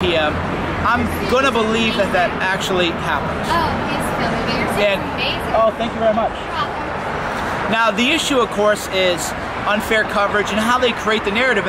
p.m., I'm gonna believe that that actually happened. Oh, it's And amazing. oh, thank you very much. Now the issue, of course, is unfair coverage and how they create the narrative.